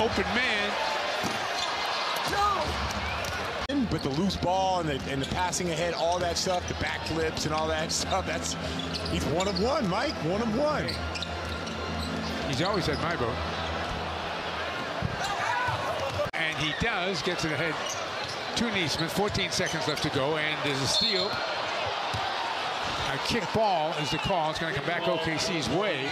open man. But the loose ball and the, and the passing ahead, all that stuff, the backflips and all that stuff, that's, he's one of one, Mike, one of one. He's always had my vote. And he does get to the head to Nesmith. 14 seconds left to go, and there's a steal. A kick ball is the call. It's going to come back OKC's way.